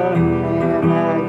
never, never.